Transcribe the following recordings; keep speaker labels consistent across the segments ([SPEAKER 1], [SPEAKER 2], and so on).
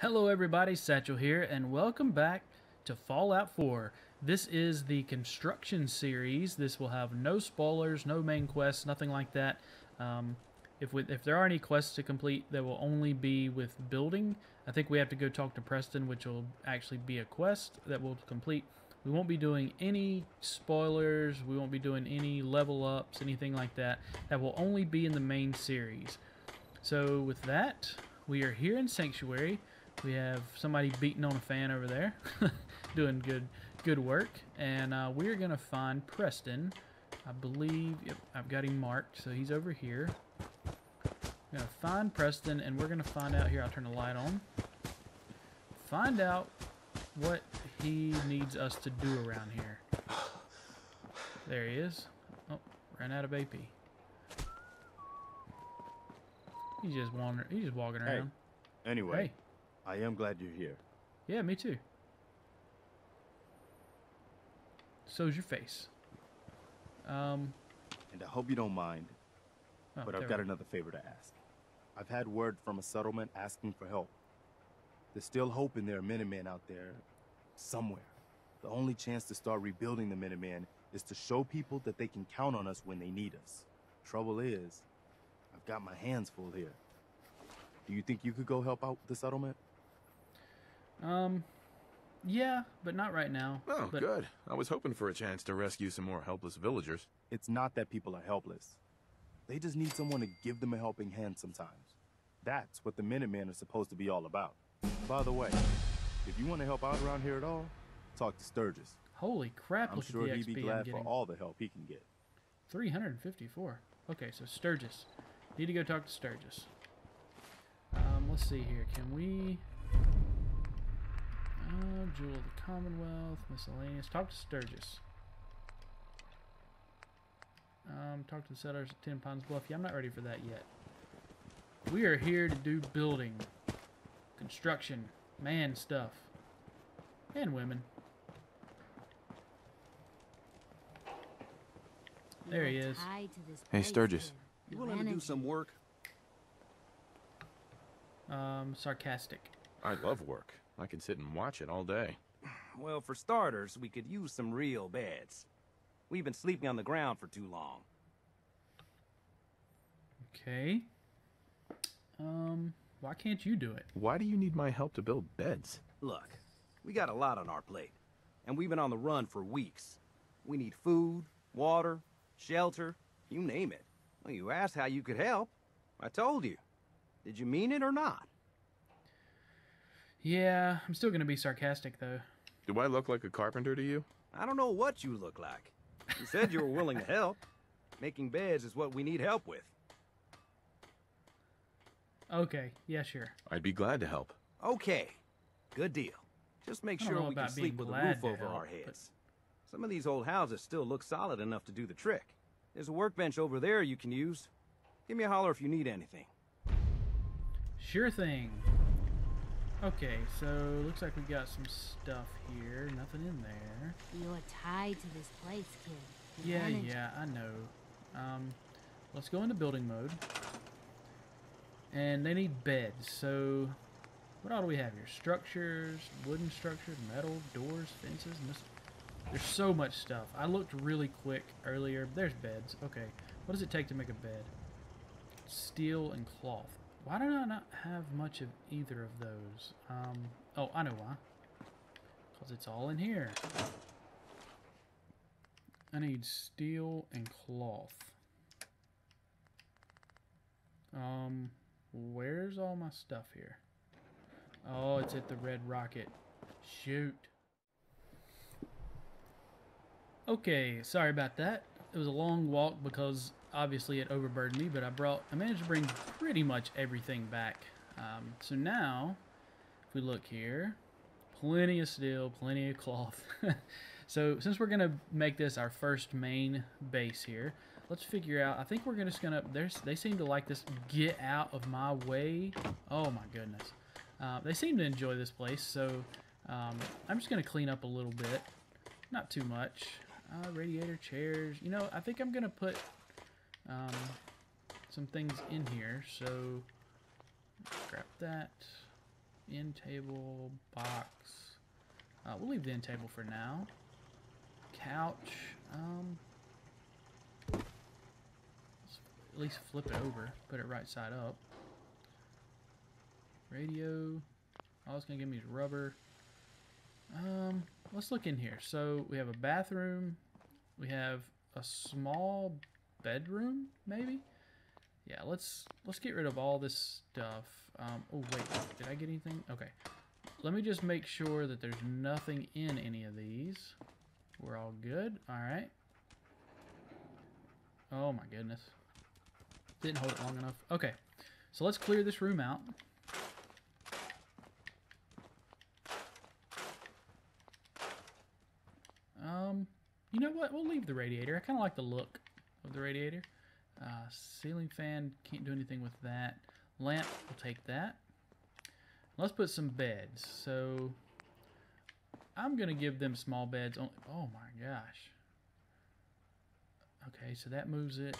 [SPEAKER 1] Hello everybody, Satchel here, and welcome back to Fallout 4. This is the construction series. This will have no spoilers, no main quests, nothing like that. Um, if, we, if there are any quests to complete, they will only be with building. I think we have to go talk to Preston, which will actually be a quest that we'll complete. We won't be doing any spoilers, we won't be doing any level ups, anything like that. That will only be in the main series. So with that, we are here in Sanctuary. We have somebody beating on a fan over there, doing good good work. And uh, we're going to find Preston. I believe, yep, I've got him marked, so he's over here. We're going to find Preston, and we're going to find out here. I'll turn the light on. Find out what he needs us to do around here. There he is. Oh, ran out of AP. He's just wandering. He's just walking around. Hey.
[SPEAKER 2] Anyway,
[SPEAKER 1] Hey.
[SPEAKER 2] I am glad you're here.
[SPEAKER 1] Yeah, me too. So's your face. Um,
[SPEAKER 2] And I hope you don't mind,
[SPEAKER 1] oh,
[SPEAKER 2] but I've got
[SPEAKER 1] go.
[SPEAKER 2] another favor to ask. I've had word from a settlement asking for help. There's still hope in there are Minutemen out there somewhere. The only chance to start rebuilding the Minutemen is to show people that they can count on us when they need us. Trouble is, I've got my hands full here. Do you think you could go help out the settlement?
[SPEAKER 1] Um, yeah, but not right now.
[SPEAKER 3] Oh,
[SPEAKER 1] but,
[SPEAKER 3] good. I was hoping for a chance to rescue some more helpless villagers.
[SPEAKER 2] It's not that people are helpless. They just need someone to give them a helping hand sometimes. That's what the Minutemen are supposed to be all about. By the way, if you want to help out around here at all, talk to Sturgis.
[SPEAKER 1] Holy crap!
[SPEAKER 2] I'm
[SPEAKER 1] look
[SPEAKER 2] sure
[SPEAKER 1] at the
[SPEAKER 2] he'd
[SPEAKER 1] XP
[SPEAKER 2] be
[SPEAKER 1] I'm
[SPEAKER 2] glad for all the help he can get.
[SPEAKER 1] 354. Okay, so Sturgis. Need to go talk to Sturgis. Um, let's see here. Can we... Uh, Jewel of the Commonwealth, miscellaneous. Talk to Sturgis. Um, talk to the settlers at Tenpines Bluff. Yeah, I'm not ready for that yet. We are here to do building, construction, man stuff, and women. There he is.
[SPEAKER 3] Hey, Sturgis.
[SPEAKER 4] You willing to do some work?
[SPEAKER 1] Um, sarcastic.
[SPEAKER 3] I love work. I can sit and watch it all day.
[SPEAKER 4] Well, for starters, we could use some real beds. We've been sleeping on the ground for too long.
[SPEAKER 1] Okay. Um, why can't you do it?
[SPEAKER 3] Why do you need my help to build beds?
[SPEAKER 4] Look, we got a lot on our plate, and we've been on the run for weeks. We need food, water, shelter, you name it. Well, you asked how you could help. I told you. Did you mean it or not?
[SPEAKER 1] Yeah, I'm still gonna be sarcastic though.
[SPEAKER 3] Do I look like a carpenter to you?
[SPEAKER 4] I don't know what you look like. You said you were willing to help. Making beds is what we need help with.
[SPEAKER 1] Okay, yeah, sure.
[SPEAKER 3] I'd be glad to help.
[SPEAKER 4] Okay, good deal. Just make sure we can sleep with a roof over
[SPEAKER 1] help,
[SPEAKER 4] our
[SPEAKER 1] but-
[SPEAKER 4] heads. Some of these old houses still look solid enough to do the trick. There's a workbench over there you can use. Give me a holler if you need anything.
[SPEAKER 1] Sure thing. Okay, so looks like we got some stuff here. Nothing in there.
[SPEAKER 5] You're tied to this place, kid. You
[SPEAKER 1] Yeah, yeah, I know. Um, let's go into building mode. And they need beds, so what all do we have here? Structures, wooden structures, metal, doors, fences, there's so much stuff. I looked really quick earlier. There's beds. Okay. What does it take to make a bed? Steel and cloth. Why do I not have much of either of those? Um, oh, I know why. Because it's all in here. I need steel and cloth. Um, where's all my stuff here? Oh, it's at the Red Rocket. Shoot. Okay, sorry about that. It was a long walk because obviously it overburdened me, but I brought, I managed to bring pretty much everything back. Um, so now, if we look here, plenty of steel, plenty of cloth. so since we're gonna make this our first main base here, let's figure out. I think we're just gonna. There's they seem to like this. Get out of my way! Oh my goodness. Uh, they seem to enjoy this place, so um, I'm just gonna clean up a little bit. Not too much. Uh, radiator chairs. You know, I think I'm gonna put um, some things in here. So grab that. end table box. Uh, we'll leave the end table for now. Couch. Um, at least flip it over. Put it right side up. Radio. All it's gonna give me is rubber. Um, let's look in here. So we have a bathroom. We have a small bedroom, maybe. Yeah, let's let's get rid of all this stuff. Um, oh wait, did I get anything? Okay, let me just make sure that there's nothing in any of these. We're all good. All right. Oh my goodness, didn't hold it long enough. Okay, so let's clear this room out. Um, you know what? We'll leave the radiator. I kind of like the look of the radiator. Uh, ceiling fan, can't do anything with that. Lamp, we'll take that. Let's put some beds. So, I'm going to give them small beds. Only, oh my gosh. Okay, so that moves it.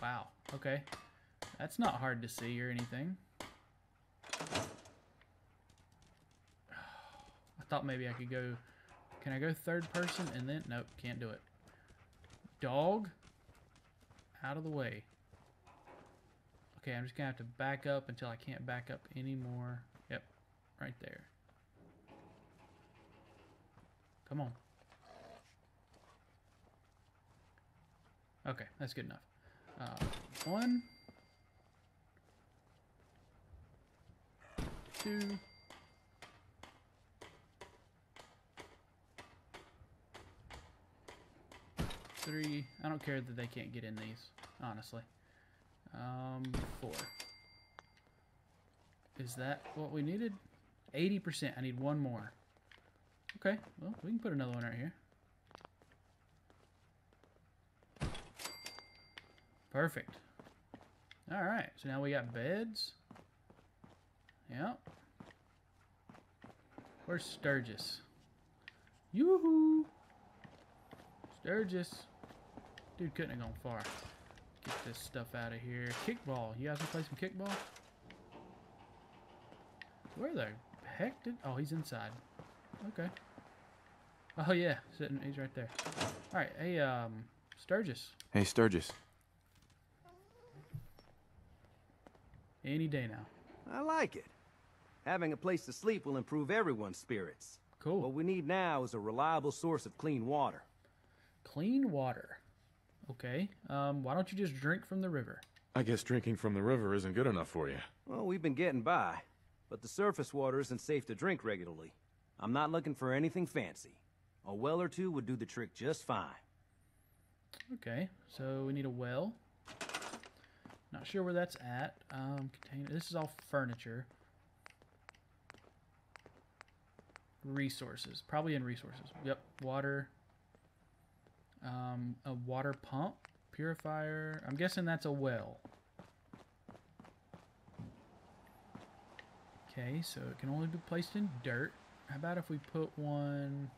[SPEAKER 1] Wow, okay. That's not hard to see or anything. I thought maybe I could go. Can I go third person and then? Nope, can't do it. Dog, out of the way. Okay, I'm just gonna have to back up until I can't back up anymore. Yep, right there. Come on. Okay, that's good enough. Uh, one, two. Three. I don't care that they can't get in these, honestly. Um, four. Is that what we needed? 80%. I need one more. Okay, well, we can put another one right here. Perfect. Alright, so now we got beds. Yep. Where's Sturgis? Yoo-hoo! Sturgis. Dude couldn't have gone far. Get this stuff out of here. Kickball. You guys want to play some kickball? Where the heck did... Oh, he's inside. Okay. Oh, yeah. Sitting. He's right there. Alright. Hey, um... Sturgis.
[SPEAKER 3] Hey, Sturgis.
[SPEAKER 1] Any day now.
[SPEAKER 4] I like it. Having a place to sleep will improve everyone's spirits.
[SPEAKER 1] Cool.
[SPEAKER 4] What we need now is a reliable source of clean water.
[SPEAKER 1] Clean water. Okay. Um, why don't you just drink from the river?
[SPEAKER 3] I guess drinking from the river isn't good enough for you.
[SPEAKER 4] Well, we've been getting by, but the surface water isn't safe to drink regularly. I'm not looking for anything fancy. A well or two would do the trick just fine.
[SPEAKER 1] Okay. So we need a well. Not sure where that's at. Um, container. This is all furniture. Resources. Probably in resources. Yep. Water. Um, a water pump. Purifier. I'm guessing that's a well. Okay, so it can only be placed in dirt. How about if we put one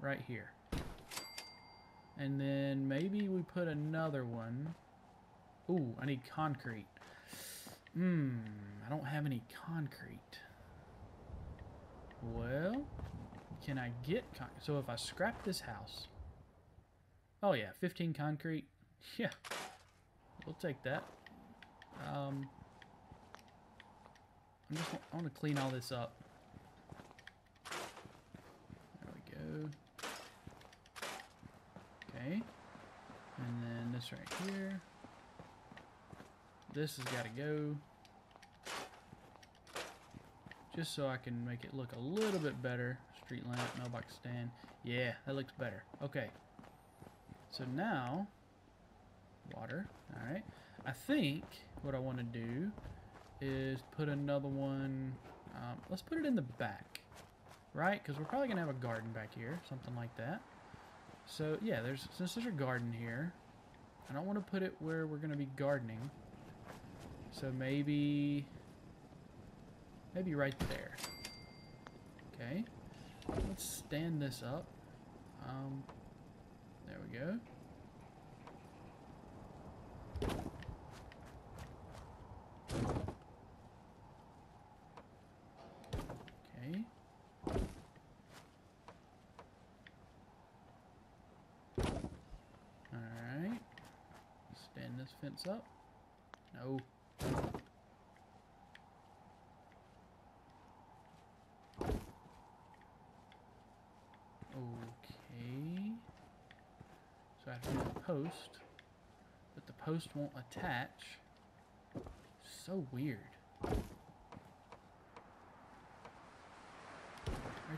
[SPEAKER 1] right here? And then maybe we put another one. Ooh, I need concrete. Hmm, I don't have any concrete. Well, can I get so if I scrap this house? Oh yeah, 15 concrete. Yeah, we'll take that. Um, I'm just I want to clean all this up. There we go. Okay. And then this right here. This has got to go. Just so I can make it look a little bit better. Street lamp, mailbox stand. Yeah, that looks better. Okay. So now, water. Alright. I think what I want to do is put another one. Um, let's put it in the back. Right? Because we're probably going to have a garden back here. Something like that. So yeah, there's since there's a garden here, I don't want to put it where we're going to be gardening. So maybe, maybe right there. Okay, Let's stand this up. Um, there we go. Okay. Alright. Stand this fence up. No. The post, but the post won't attach. So weird. Right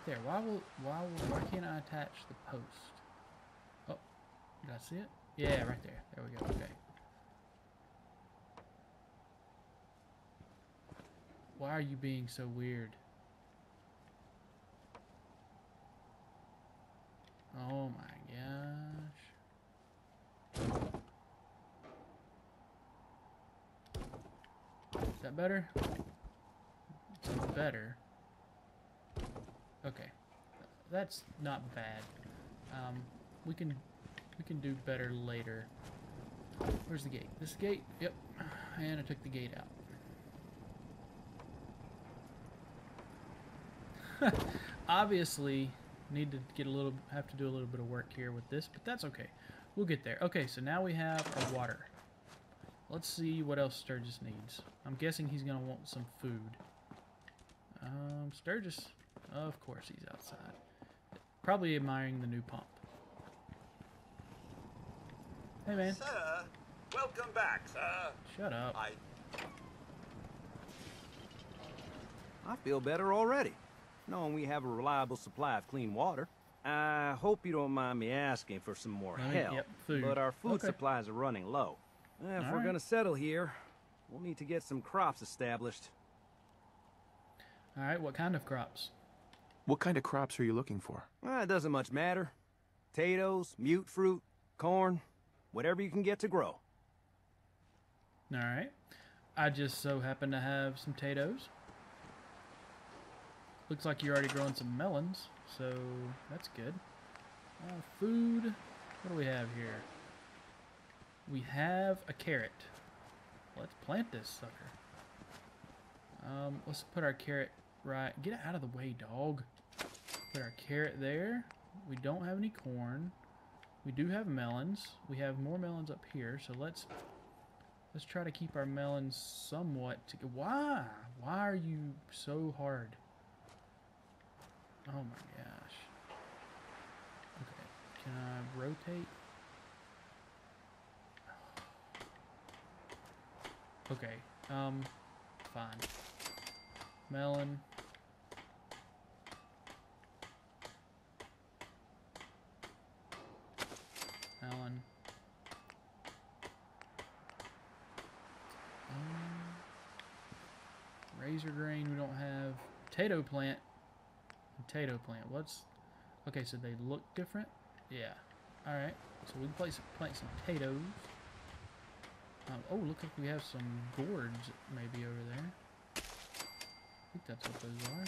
[SPEAKER 1] there. Why will why will, why can't I attach the post? Oh, did I see it? Yeah, right there. There we go. Okay. Why are you being so weird? Oh my gosh. Is that better? It's better. Okay. That's not bad. Um, we can we can do better later. Where's the gate? This gate? Yep. And I took the gate out. Obviously, need to get a little have to do a little bit of work here with this, but that's okay. We'll get there. Okay, so now we have our water. Let's see what else Sturgis needs. I'm guessing he's gonna want some food. Um, Sturgis, of course he's outside. Probably admiring the new pump. Hey man,
[SPEAKER 6] Sir, welcome back, sir.
[SPEAKER 1] shut up.
[SPEAKER 6] I
[SPEAKER 4] I feel better already, knowing we have a reliable supply of clean water. I hope you don't mind me asking for some more
[SPEAKER 1] Let me-
[SPEAKER 4] help,
[SPEAKER 1] yep, food.
[SPEAKER 4] but our food
[SPEAKER 1] Okay.
[SPEAKER 4] supplies are running low. Eh, if
[SPEAKER 1] All
[SPEAKER 4] we're
[SPEAKER 1] right.
[SPEAKER 4] gonna settle here, we'll need to get some crops established.
[SPEAKER 1] All right, what kind of crops?
[SPEAKER 3] What kind of crops are you looking for?
[SPEAKER 4] Eh, it doesn't much matter. Potatoes, mutfruit, corn, whatever you can get to grow.
[SPEAKER 1] All right. I just so happen to have some potatoes. Looks like you're already growing some melons, so that's good. Uh, food. What do we have here? We have a carrot. Let's plant this sucker. Um, let's put our carrot right. Get out of the way, dog. Put our carrot there. We don't have any corn. We do have melons. We have more melons up here, so let's Let's try to keep our melons somewhat. To, why? Why are you so hard? Oh my gosh. Okay. Can I rotate? Okay. Um. Fine. Melon. Melon. Um, razorgrain we don't have. Potato plant. Potato plant. What's okay? So they look different. Yeah. All right. So we can place plant some potatoes. Um, oh, look like we have some gourds maybe over there. I think that's what those are.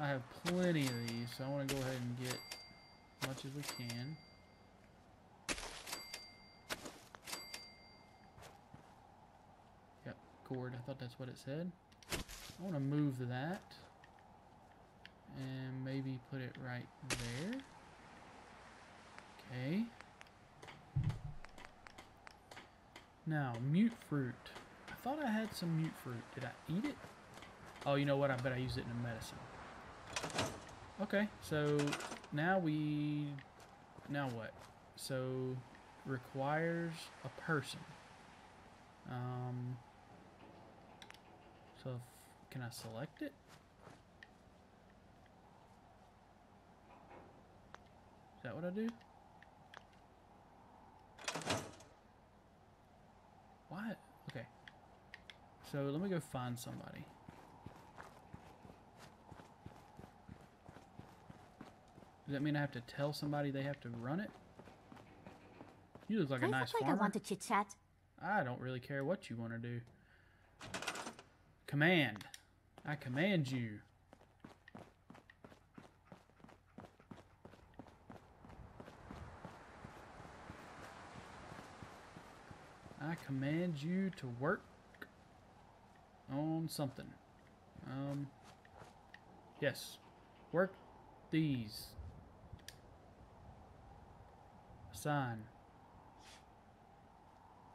[SPEAKER 1] I have plenty of these, so I want to go ahead and get as much as we can. Yep, gourd. I thought that's what it said. I want to move that. And maybe put it right there. Okay. Now, mute fruit. I thought I had some mute fruit. Did I eat it? Oh, you know what? I bet I used it in a medicine. Okay, so now we... Now what? So, requires a person. Um, so, if, can I select it? Is that what I do? What? Okay. So let me go find somebody. Does that mean I have to tell somebody they have to run it? You look like a nice
[SPEAKER 5] look like. I want to chit chat.
[SPEAKER 1] I don't really care what you want to do. Command. I command you. I command you to work on something. Um, Yes. Work these. Assign.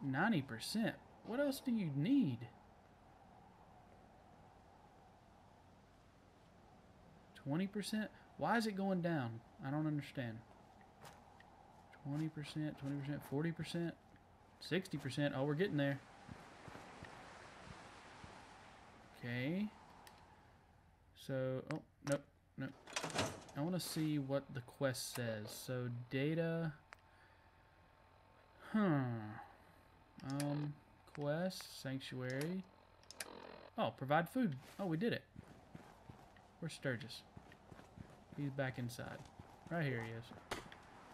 [SPEAKER 1] 90%. What else do you need? 20%? Why is it going down? I don't understand. 20%, 20%, 40%, 60%. Oh, we're getting there. Okay. So, oh, nope, nope. I want to see what the quest says. So, data. Hmm. Um, quest, sanctuary. Oh, provide food. Oh, we did it. Where's Sturgis? He's back inside. Right here he is.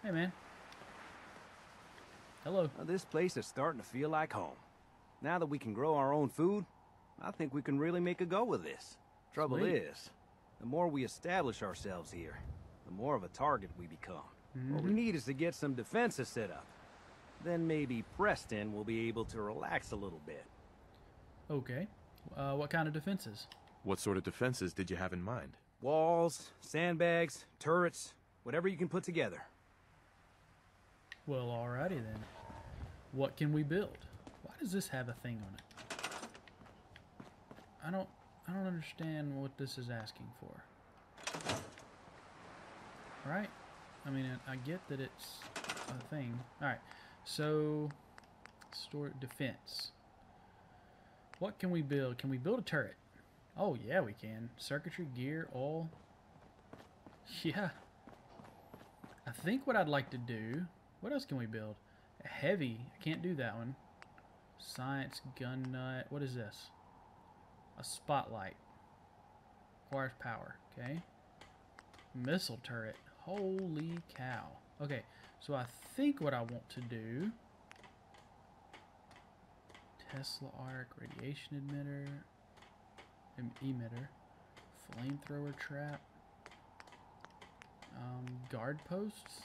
[SPEAKER 1] Hey, man. Hello.
[SPEAKER 4] Well, this place is starting to feel like home. Now that we can grow our own food, I think we can really make a go of this. Trouble
[SPEAKER 1] Sweet.
[SPEAKER 4] is, the more we establish ourselves here, the more of a target we become. What we
[SPEAKER 1] Mhm.
[SPEAKER 4] need is to get some defenses set up. Then maybe Preston will be able to relax a little bit.
[SPEAKER 1] Okay. Uh, what kind of defenses?
[SPEAKER 3] What sort of defenses did you have in mind?
[SPEAKER 4] Walls, sandbags, turrets, whatever you can put together.
[SPEAKER 1] Well, alrighty then. What can we build? Why does this have a thing on it? I don't I don't understand what this is asking for. Right? I mean, I get that it's a thing. Alright, so store defense. What can we build? Can we build a turret? Oh yeah, we can. Circuitry, gear, all. Yeah. I think what I'd like to do. What else can we build? A heavy. I can't do that one. Science gun nut. What is this? A spotlight. Requires power. Okay. Missile turret. Holy cow. Okay. So I think what I want to do. Tesla arc, radiation emitter, em- emitter, flamethrower trap, um, guard posts.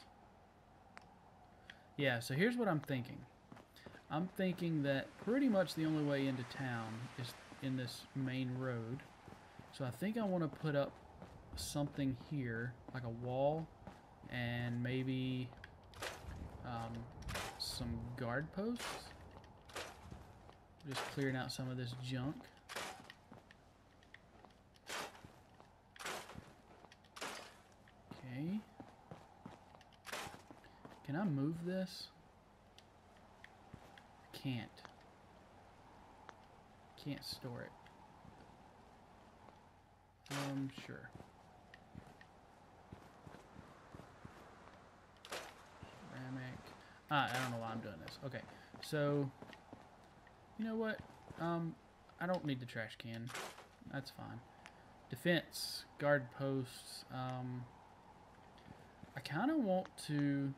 [SPEAKER 1] Yeah, so here's what I'm thinking. I'm thinking that pretty much the only way into town is in this main road. So I think I want to put up something here, like a wall, and maybe um, some guard posts. Just clearing out some of this junk. Okay. Can I move this? I can't. Can't store it. Um, sure. Ceramic. Ah, I don't know why I'm doing this. Okay, so you know what? Um, I don't need the trash can. That's fine. Defense, guard posts. Um, I kind of want to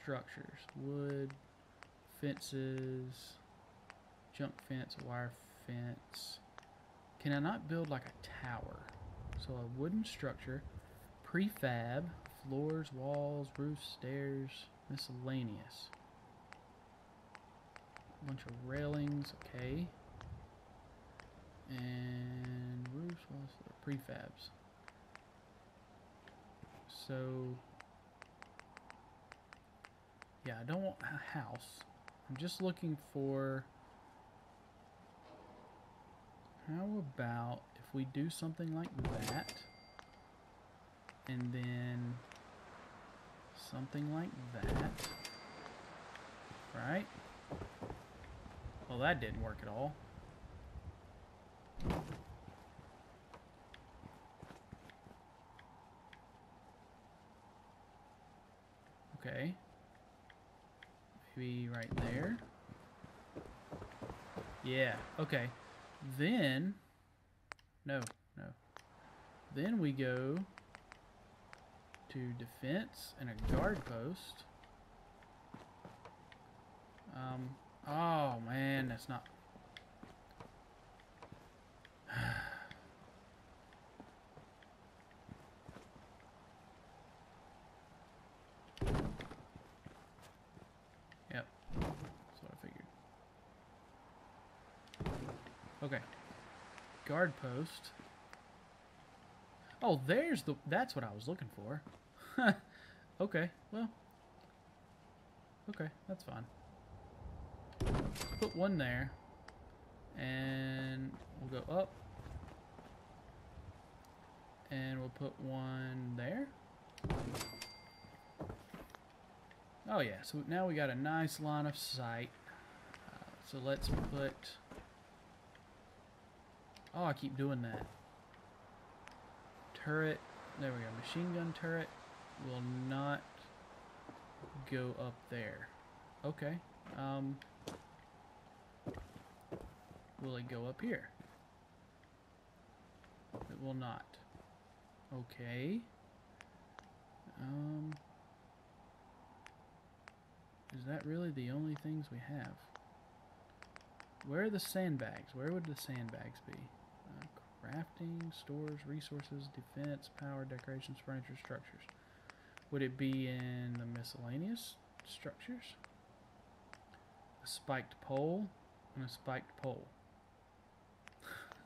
[SPEAKER 1] structures, wood, fences, junk fence, wire fence. Can I not build like a tower? So a wooden structure, prefab, floors, walls, roofs, stairs, miscellaneous. bunch of railings, okay. And roofs, walls, prefabs. So yeah, I don't want a house. I'm just looking for how about if we do something like that? And then something like that right? Well that didn't work at all. Okay maybe right there. Yeah okay. Then no no. Then we go to defense and a guard post. Um oh man that's not Yep. That's what I figured. Okay. Guard post. Oh, there's the. That's what I was looking for. okay, well. Okay, that's fine. Put one there. And we'll go up. And we'll put one there. Oh yeah, so now we got a nice line of sight. Uh, so let's put... Oh, I keep doing that. Turret. There we go. Machine gun turret will not go up there. Okay. Um, will it go up here? It will not. Okay. Um, is that really the only things we have? Where are the sandbags? Where would the sandbags be? Crafting, stores, resources, defense, power, decorations, furniture, structures. Would it be in the miscellaneous structures? A spiked pole and a spiked pole.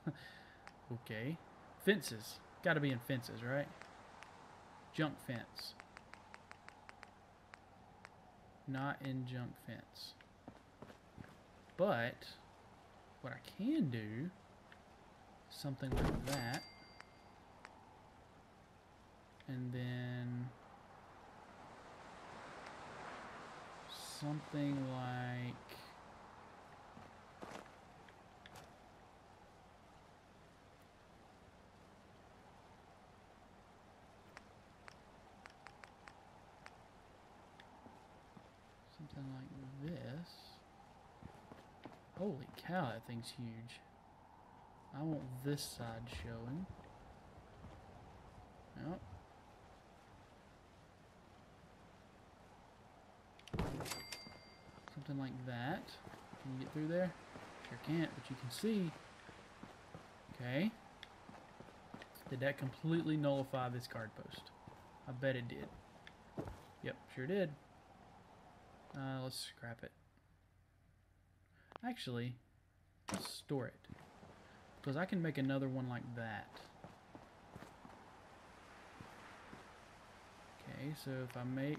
[SPEAKER 1] okay. Fences. Got to be in fences, right? Junk fence. Not in junk fence. But, what I can do, something like that. And then something like something like this. Holy cow, that thing's huge. I want this side showing. Yep. Something like that. Can you get through there? Sure can't, but you can see. Okay. Did that completely nullify this guard post? I bet it did. Yep, sure did. Uh, let's scrap it. Actually, let's store it. Because I can make another one like that. Okay, so if I make...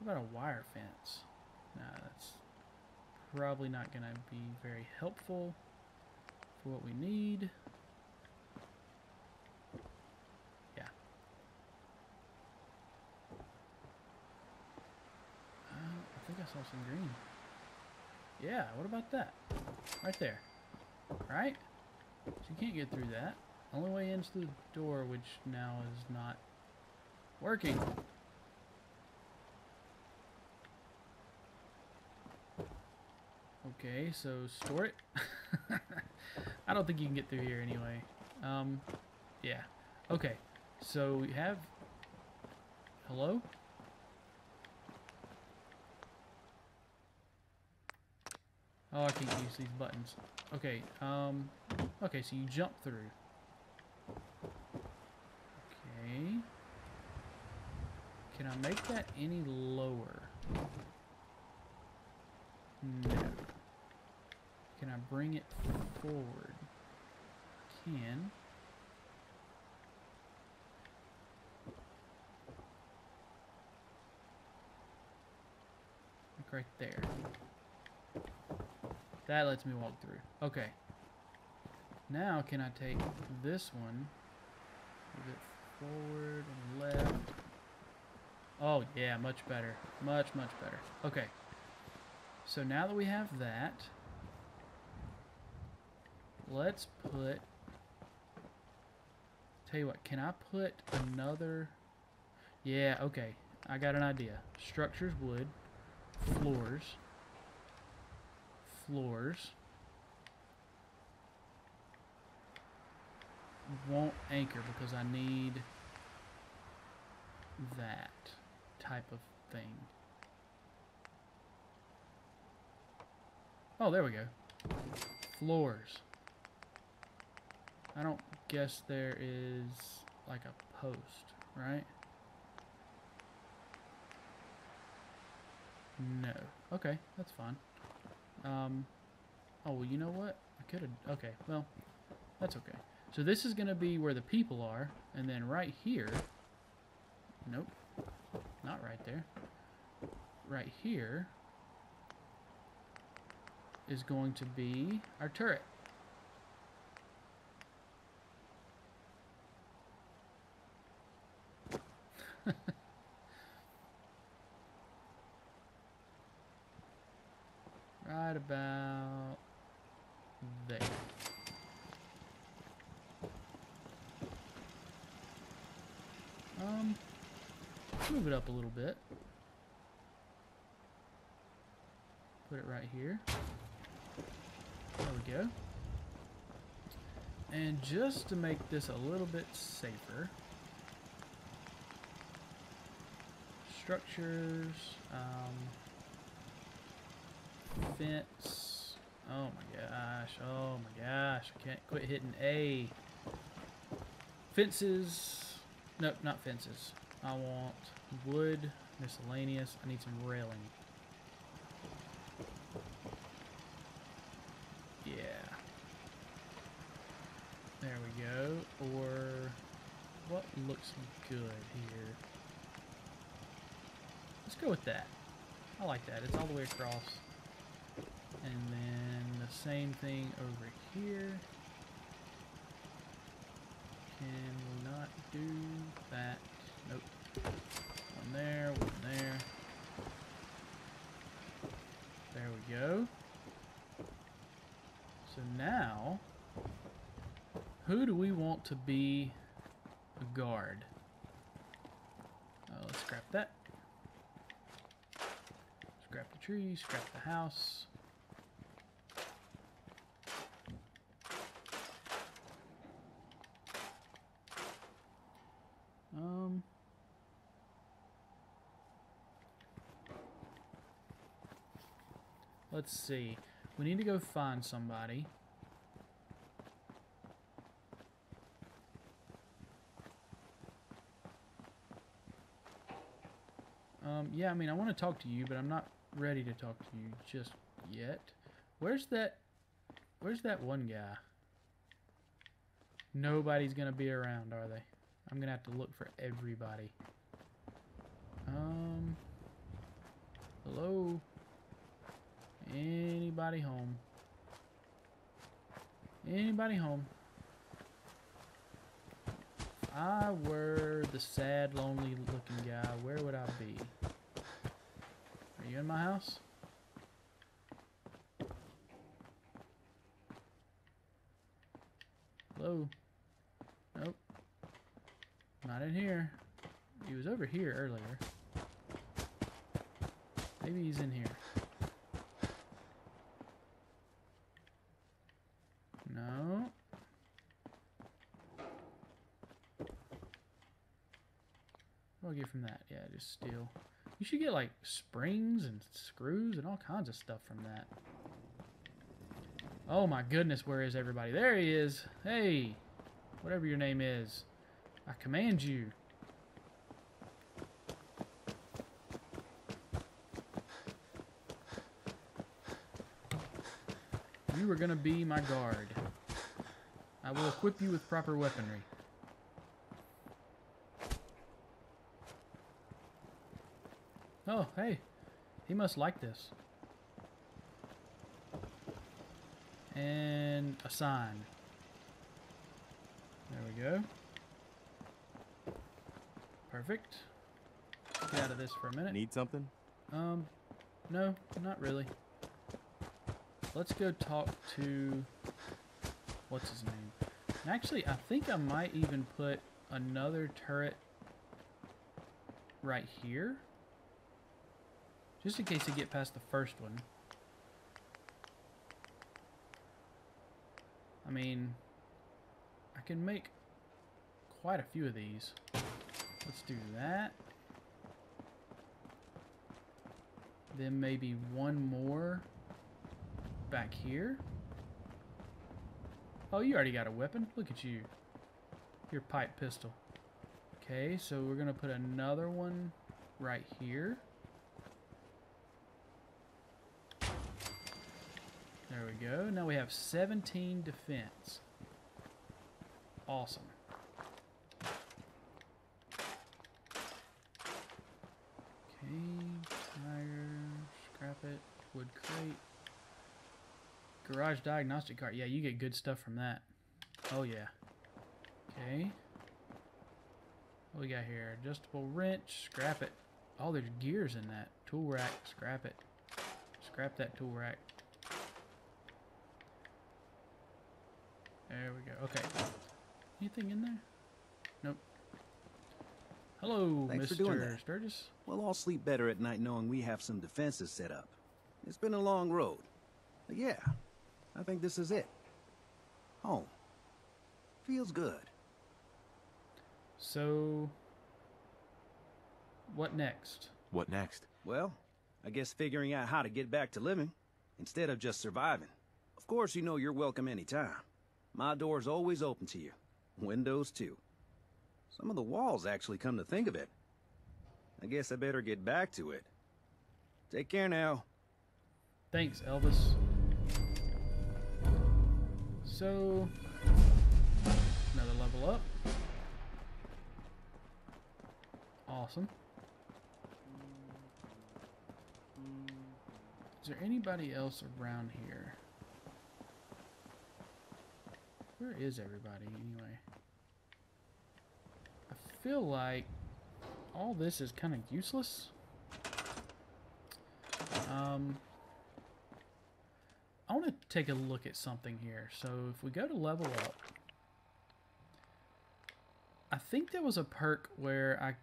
[SPEAKER 1] What about a wire fence? Nah, that's probably not going to be very helpful for what we need. Yeah. Uh, I think I saw some green. Yeah, what about that? Right there. Right? So you can't get through that. Only way in's through the door, which now is not working. Okay, so store it. I don't think you can get through here anyway. Um, yeah. Okay, so we have... Hello? Oh, I can't use these buttons. Okay, um... Okay, so you jump through. Okay. Can I make that any lower? No. Can I bring it forward? Can. Like right there. That lets me walk through. Okay. Now can I take this one, move it forward and left. Oh yeah, much better. Much, much better. Okay. So now that we have that, let's put, tell you what, can I put another, yeah, okay, I got an idea. Structures wood, floors, floors, won't anchor because I need that type of thing. Oh, there we go. Floors. I don't guess there is like a post, right? No. Okay, that's fine. Um, oh, well, you know what? I could have... Okay, well, that's okay. So this is going to be where the people are, and then right here, nope, not right there, right here is going to be our turret. right about there. Um, move it up a little bit. Put it right here. There we go. And just to make this a little bit safer, structures, um, fence. Oh my gosh, oh my gosh, I can't quit hitting A. Fences, nope, not fences. I want wood, miscellaneous, I need some railing. Yeah. There we go. Or what looks good here? Let's go with that. I like that. It's all the way across. And then the same thing over here. Can we not do that? Nope. One there, one there. There we go. So now, who do we want to be a guard? Uh, let's scrap that. Scrap the tree, scrap the house. Um. Let's see. We need to go find somebody. Um, yeah, I mean, I want to talk to you, but I'm not ready to talk to you just yet. Where's that? Where's that one guy? Nobody's gonna be around, are they? I'm gonna have to look for everybody. Um. Hello. Anybody home? Anybody home? If I were the sad, lonely looking guy, where would I be? Are you in my house? Hello? Not in here. He was over here earlier. Maybe he's in here. No. What do I get from that? Yeah, just steel. You should get like springs and screws and all kinds of stuff from that. Oh my goodness, where is everybody? There he is. Hey, whatever your name is. I command you. You are going to be my guard. I will equip you with proper weaponry. Oh, hey. He must like this. And a sign. There we go. Perfect. Get out of this for a minute.
[SPEAKER 2] Need something?
[SPEAKER 1] Um, no, not really. Let's go talk to what's his name. And actually, I think I might even put another turret right here, just in case I get past the first one. I mean, I can make quite a few of these. Let's do that. Then maybe one more back here. Oh, you already got a weapon. Look at you. Your pipe pistol. Okay, so we're going to put another one right here. There we go. Now we have 17 defense. Awesome. Okay, tire, scrap it, wood crate. Garage diagnostic cart. Yeah, you get good stuff from that. Oh, yeah. Okay. What we got here? Adjustable wrench. Scrap it. Oh, there's gears in that. Tool rack. Scrap it. Scrap that tool rack. There we go. Okay. Anything in there? Nope. Hello,
[SPEAKER 7] Thanks
[SPEAKER 1] Mr.
[SPEAKER 7] for doing that.
[SPEAKER 1] Sturgis.
[SPEAKER 7] We'll all sleep better at night knowing we have some defenses set up. It's been a long road. But yeah, I think this is it. Home. Feels good.
[SPEAKER 1] So, what next?
[SPEAKER 3] What next?
[SPEAKER 7] Well, I guess figuring out how to get back to living instead of just surviving. Of course, you know you're welcome anytime. My door's always open to you. Windows, too. Some of the walls actually come to think of it. I guess I better get back to it. Take care now.
[SPEAKER 1] Thanks, Elvis. So, another level up. Awesome. Is there anybody else around here? Where is everybody anyway? I feel like all this is kind of useless. Um, I want to take a look at something here. So if we go to level up, I think there was a perk where I,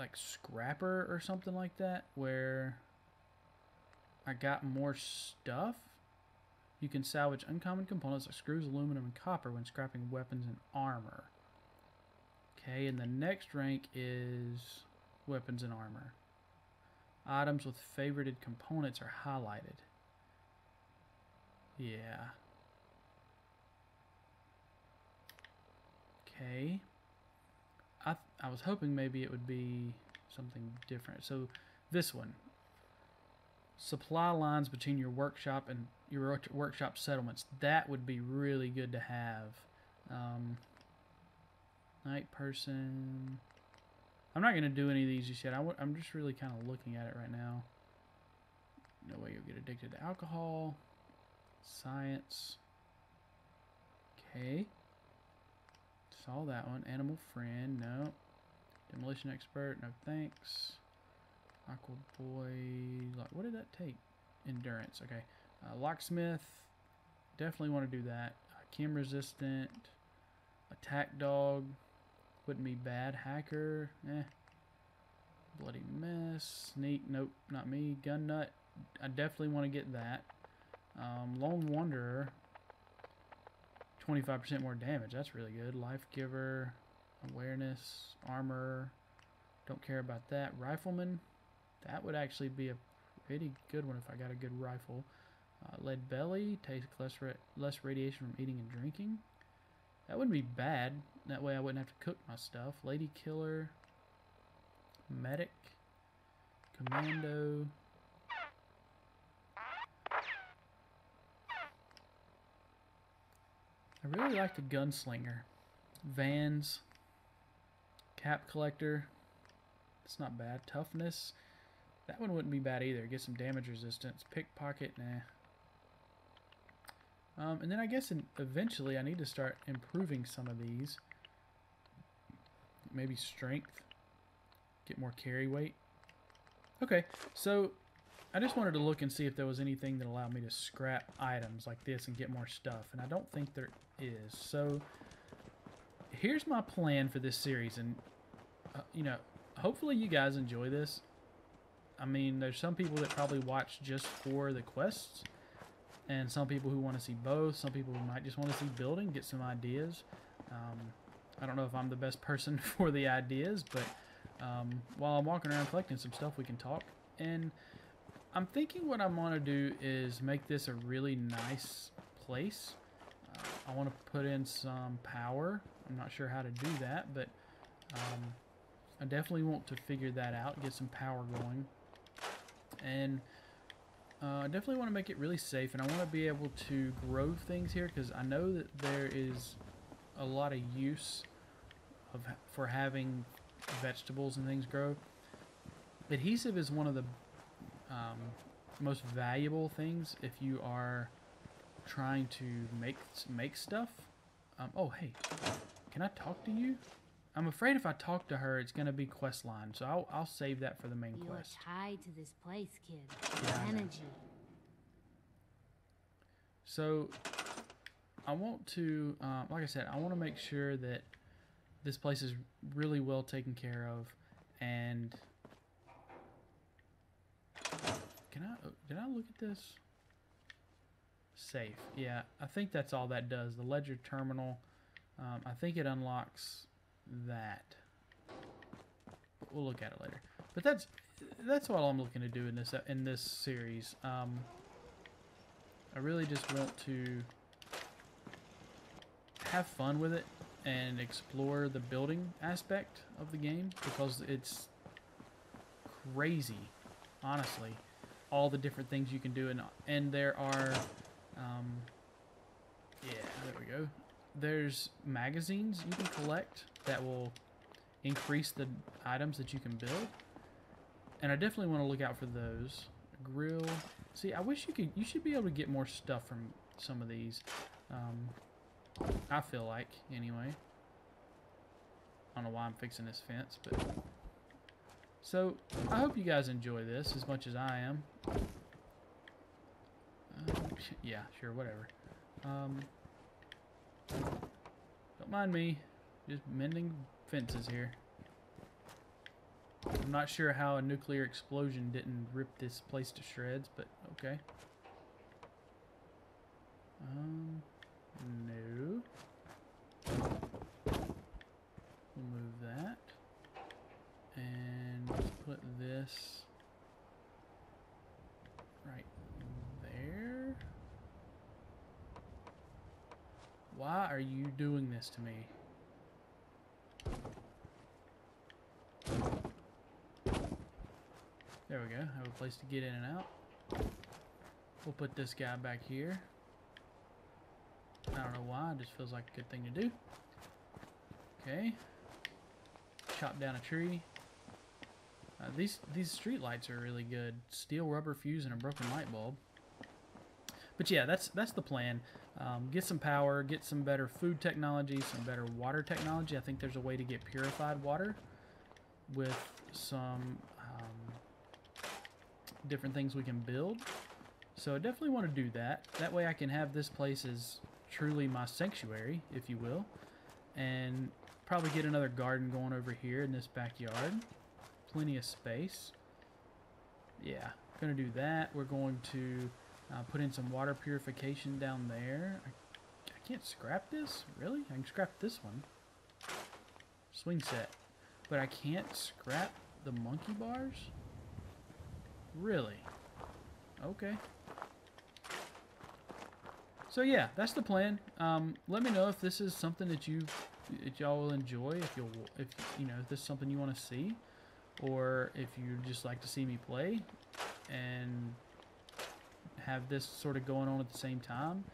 [SPEAKER 1] like scrapper or something like that, where I got more stuff. You can salvage uncommon components like screws, aluminum, and copper when scrapping weapons and armor. Okay, and the next rank is weapons and armor. Items with favorited components are highlighted. Yeah. Okay. I I was hoping maybe it would be something different. So this one. Supply lines between your workshop and your workshop settlements. That would be really good to have. Um, night person. I'm not going to do any of these just yet. i w- I'm just really kind of looking at it right now. No way you'll get addicted to alcohol. Science. Okay. Saw that one. Animal friend. No. Demolition expert. No thanks. Aqua boy. Like, what did that take? Endurance. Okay. Uh, locksmith. Definitely want to do that. Uh, chem resistant. Attack dog. Wouldn't be bad. Hacker. Eh. Bloody mess. Sneak. Nope. Not me. Gun nut. I definitely want to get that. Um, Lone Wanderer, 25% more damage. That's really good. Life Giver, Awareness, Armor. Don't care about that. Rifleman, that would actually be a pretty good one if I got a good rifle. Uh, lead Belly, takes less, less radiation from eating and drinking. That wouldn't be bad. That way I wouldn't have to cook my stuff. Lady Killer, Medic, Commando. I really like the gunslinger. Vans. Cap collector. It's not bad. Toughness. That one wouldn't be bad either. Get some damage resistance. Pickpocket. Nah. Um, and then I guess eventually I need to start improving some of these. Maybe strength. Get more carry weight. Okay, so I just wanted to look and see if there was anything that allowed me to scrap items like this and get more stuff, and I don't think there is. So here's my plan for this series, and uh, you know, hopefully you guys enjoy this. I mean, there's some people that probably watch just for the quests, and some people who want to see both. Some people who might just want to see building, get some ideas. Um, I don't know if I'm the best person for the ideas, but um, while I'm walking around collecting some stuff, we can talk. And I'm thinking what I'm going to do is make this a really nice place. Uh, I want to put in some power. I'm not sure how to do that, but um, I definitely want to figure that out, get some power going. And uh, I definitely want to make it really safe, and I want to be able to grow things here because I know that there is a lot of use of for having vegetables and things grow. Adhesive is one of the um, most valuable things if you are trying to make make stuff. Um, oh, hey, can I talk to you? I'm afraid if I talk to her, it's gonna be quest line, so I'll, I'll save that for the main
[SPEAKER 5] You
[SPEAKER 1] quest.
[SPEAKER 5] tied to this place, kid.
[SPEAKER 1] Yeah.
[SPEAKER 5] Energy.
[SPEAKER 1] So, I want to, um, like I said, I want to make sure that this place is really well taken care of, and can I? uh, Did I look at this? Safe. Yeah, I think that's all that does. The ledger terminal. Um, I think it unlocks that. We'll look at it later. But that's that's all I'm looking to do in this in this series. Um, I really just want to have fun with it and explore the building aspect of the game because it's crazy, honestly. All the different things you can do, and and there are, um, yeah, there we go. There's magazines you can collect that will increase the items that you can build, and I definitely want to look out for those. Grill. See, I wish you could. You should be able to get more stuff from some of these. Um, I feel like, anyway. I don't know why I'm fixing this fence, but. So, I hope you guys enjoy this as much as I am. Um, yeah, sure, whatever. Um, don't mind me. Just mending fences here. I'm not sure how a nuclear explosion didn't rip this place to shreds, but okay. Um, no. We'll move that. And let's put this right there. Why are you doing this to me? There we go. Have a place to get in and out. We'll put this guy back here. I don't know why. It just feels like a good thing to do. Okay. Chop down a tree. Uh, these these street lights are really good. Steel rubber fuse and a broken light bulb. But yeah, that's that's the plan. Um, get some power, get some better food technology, some better water technology. I think there's a way to get purified water with some um, different things we can build. So I definitely want to do that. That way I can have this place as truly my sanctuary, if you will. And probably get another garden going over here in this backyard. Plenty of space. Yeah, gonna do that. We're going to uh, put in some water purification down there. I, I can't scrap this? Really? I can scrap this one. Swing set. But I can't scrap the monkey bars? Really? Okay. So yeah, that's the plan. Um, let me know if this is something that you that y'all will enjoy. If you'll, if you know, if this is something you want to see, or if you just like to see me play, and have this sort of going on at the same time,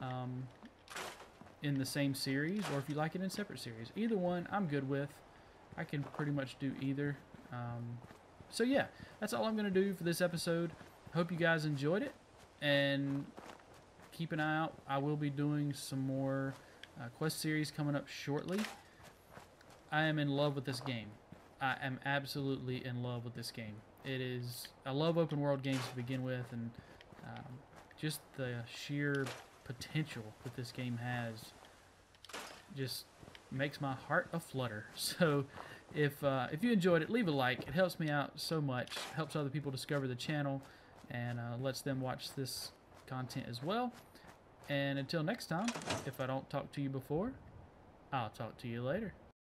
[SPEAKER 1] um, in the same series, or if you like it in separate series. Either one, I'm good with. I can pretty much do either. Um, so yeah, that's all I'm gonna do for this episode. Hope you guys enjoyed it, and keep an eye out. I will be doing some more uh, quest series coming up shortly. I am in love with this game. I am absolutely in love with this game. It is. I love open world games to begin with, and um, just the sheer potential that this game has just makes my heart a flutter. So, if uh, if you enjoyed it, leave a like. It helps me out so much. Helps other people discover the channel, and uh, lets them watch this content as well. And until next time, if I don't talk to you before, I'll talk to you later.